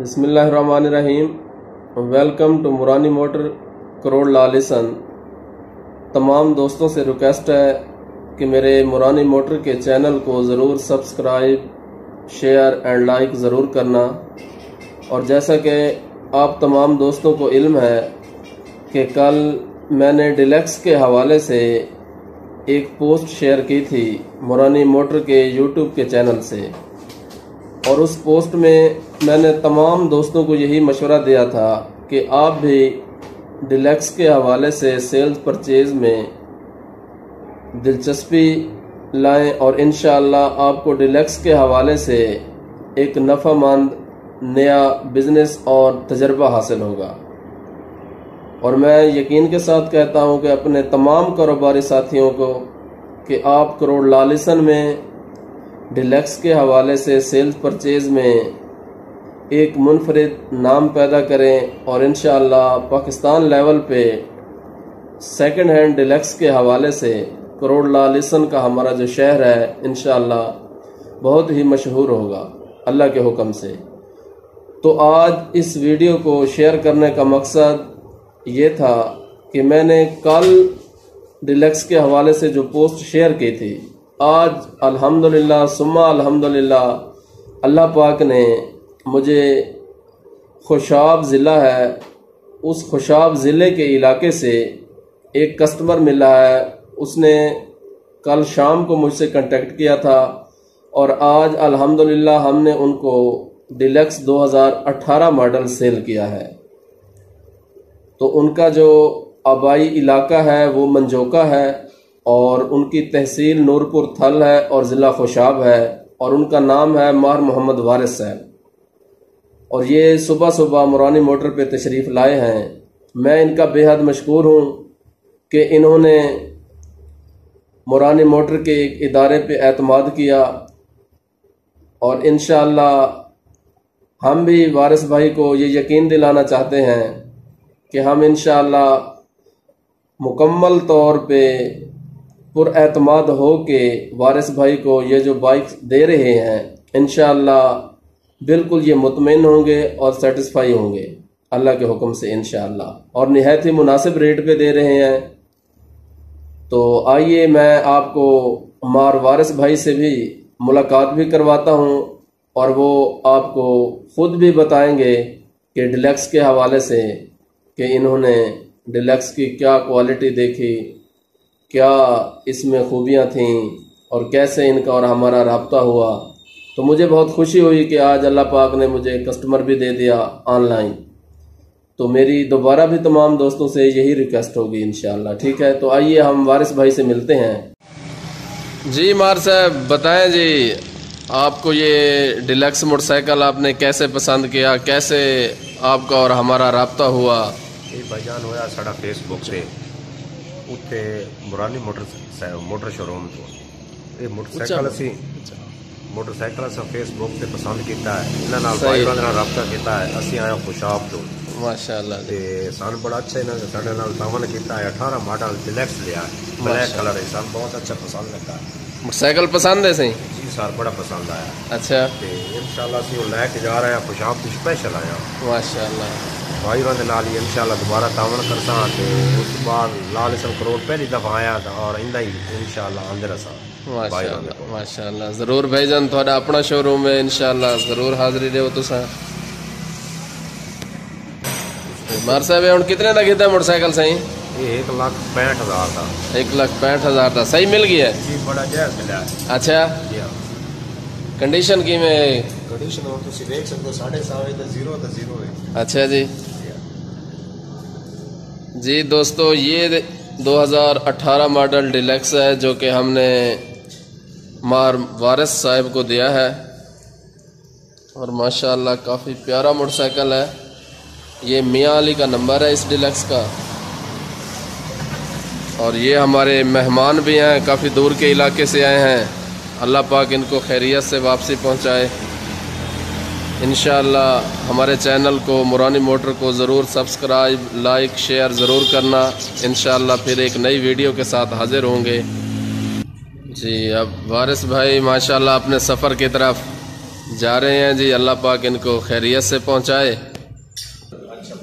बसमीम welcome to Murani motor, करोड़ लालिसन तमाम दोस्तों से रिक्वेस्ट है कि मेरे मुरानी मोटर के चैनल को ज़रूर सब्सक्राइब, शेयर एंड लाइक ज़रूर करना। और जैसा कि आप तमाम दोस्तों को इल्म है कि कल मैंने डिलेक्स के हवाले से एक पोस्ट शेयर की थी मुरानी मोटर के यूट्यूब के चैनल से। और उस पोस्ट में मैंने तमाम दोस्तों को यही मशवरा दिया था कि आप भी डिलेक्स के हवाले से सेल्स परचेज में दिलचस्पी लाएँ और इन आपको डिलेक्स के हवाले से एक नफ़ामंद नया बिज़नेस और तजर्बा हासिल होगा। और मैं यकीन के साथ कहता हूँ कि अपने तमाम कारोबारी साथियों को कि आप करोड़ लालिसन में डिलेक्स के हवाले से सेल्स परचेज में एक मुनफरद नाम पैदा करें और इन पाकिस्तान लेवल पे सेकंड हैंड डिलेक्स के हवाले से करोड़ लालिसन का हमारा जो शहर है इन बहुत ही मशहूर होगा, अल्लाह के हुक्म से। तो आज इस वीडियो को शेयर करने का मकसद ये था कि मैंने कल डिलेक्स के हवाले से जो पोस्ट शेयर की थी आज अल्हम्दुलिल्लाह, सुम्मा अल्हम्दुलिल्लाह, अल्लाह पाक ने मुझे खुशाब ज़िला है। उस खुशाब ज़िले के इलाके से एक कस्टमर मिला है। उसने कल शाम को मुझसे कांटेक्ट किया था और आज अल्हम्दुलिल्लाह हमने उनको डिलक्स 2018 मॉडल सेल किया है। तो उनका जो आबाई इलाका है, वो मंजोका है। और उनकी तहसील नूरपुर थल है और ज़िला खुशाब है और उनका नाम है मार मोहम्मद वारिस साहब। और ये सुबह सुबह मुरानी मोटर पे तशरीफ़ लाए हैं। मैं इनका बेहद मशहूर हूँ कि इन्होंने मुरानी मोटर के एक इदारे पे एतमाद किया और इन हम भी वारिस भाई को ये यकीन दिलाना चाहते हैं कि हम इन मुकम्मल तौर पे पुरमाद हो के वारिस भाई को ये जो बाइक दे रहे हैं इन बिल्कुल ये मुतमिन होंगे और सेटिस्फाई होंगे। अल्लाह के हुक्म से इन और नहायत ही मुनासिब रेट पे दे रहे हैं। तो आइए मैं आपको मार वारिस भाई से भी मुलाकात भी करवाता हूँ और वो आपको खुद भी बताएँगे कि डिलेक्स के हवाले से कि इन्होंने डिलेक्स की क्या क्वालिटी देखी क्या इसमें खूबियाँ थीं और कैसे इनका और हमारा रबता हुआ? तो मुझे बहुत खुशी हुई कि आज अल्लाह पाक ने मुझे कस्टमर भी दे दिया ऑनलाइन तो मेरी दोबारा भी तमाम दोस्तों से यही रिक्वेस्ट होगी इन ठीक है? तो आइए हम वारिस भाई से मिलते हैं। जी मार साहब बताएँ जी आपको ये डिलक्स मोटरसाइकिल आपने कैसे पसंद किया? कैसे आपका और हमारा रबता हुआ? ये भाईजान होया साड़ा फेसबुक से ਉੱਥੇ ਮੁਰਾਲੀ ਮੋਟਰ ਸ- ਮੋਟਰ ਸ਼ੋਰੂਮ ਤੋਂ। ਇਹ ਮੋਟਰਸਾਈਕਲ ਅਸੀਂ ਮੋਟਰਸਾਈਕਲ ਅਸੀਂ ਫੇਸਬੁੱਕ ਤੇ ਪਸੰਦ ਕੀਤਾ ਹੈ। ਇਹਨਾਂ ਨਾਲ ਸਹੀ। ਬਾਈਕਾਂ ਦੇ ਨਾਲ ਰਾਬਤਾ ਕੀਤਾ ਹੈ। ਅਸੀਂ ਆਏ ਹਾਂ ਖੁਸ਼ਾਬ ਤੋਂ। ਮਾਸ਼ਾਅੱਲਾ ਜੀ। ਤੇ ਸਾਨੂੰ ਬੜਾ ਅੱਛਾ ਇਹਨਾਂ ਨੇ ਸਾਡੇ ਨਾਲ ਸਾਵਨ ਕੀਤਾ ਹੈ। 18 ਮਾਡਲ ਡਿਲੈਕਸ ਲਿਆ ਹੈ। ਬਲੈਕ ਕਲਰ ਹੈ ਸਾਨੂੰ ਬਹੁਤ ਅੱਛਾ ਪਸੰਦ ਲੱਗਾ। ਮੋਟਰਸਾਈਕਲ ਪਸੰਦ ਹੈ ਸਹੀ? ਜੀ ਸਰ ਬੜਾ ਪਸੰਦ ਆਇਆ। ਅੱਛਾ। ਤੇ ਇਨਸ਼ਾਅੱਲਾ ਅਸੀਂ ਉਹ ਲੈ ਕੇ ਜਾ ਰਹੇ ਹਾਂ। ਖੁਸ਼ਾਬ ਤੋਂ ਸਪੈਸ਼ਲ ਆਇਆ ਮਾਸ਼ਾਅੱਲਾ। ਭਾਈ ਉਹਨਾਂ ਦੇ ਨਾਲ ਹੀ ਇਨਸ਼ਾਅੱਲਾ ਦੁਬਾਰਾ ਤਾਵਨ ਕਰਸਾਂ ਤੇ ਉਸ ਤੋਂ ਬਾਅਦ ਲਾਲ ਇਸਮ ਕਰੋੜ ਪਹਿਲੀ ਦਫਾ ਆਇਆ ਔਰ ਇੰਦਾ ਹੀ ਇਨਸ਼ਾਅੱਲਾ ਆਂਦੇ ਰਸਾਂ माशाल्लाह माशाल्लाह जरूर भाईजान थोड़ा अपना शोरूम है इंशाल्लाह जरूर हाजिरी देव तुसा मार साहब हम कितने का कीता मोटरसाइकिल सही एक लाख पैंठ हजार का एक लाख पैंठ हजार का सही मिल गया जी बड़ा जायज मिला अच्छा कंडीशन की में कंडीशन और ਤੁਸੀਂ ਦੇਖ ਸਕਦੇ ਹੋ 7.5 ਤੇ 0 ਤੇ 0 है अच्छा जी जी दोस्तों, ये 2018 मॉडल डिलक्स है, जो कि हमने मार वारिस साहब को दिया है। और माशाल्लाह काफ़ी प्यारा मोटरसाइकिल है। ये मियाँ अली का नंबर है इस डिलक्स का। और ये हमारे मेहमान भी हैं, काफ़ी दूर के इलाके से आए हैं। अल्लाह पाक इनको खैरियत से वापसी पहुँचाए। इन हमारे चैनल को, मुरानी मोटर को ज़रूर सब्सक्राइब, लाइक, शेयर ज़रूर करना। इन फिर एक नई वीडियो के साथ हाज़िर होंगे। जी, अब वारिस भाई, माशाल्लाह अपने सफ़र की तरफ़ जा रहे हैं। जी, अल्लाह पाक इनको खैरियत से पहुँचाए। अच्छा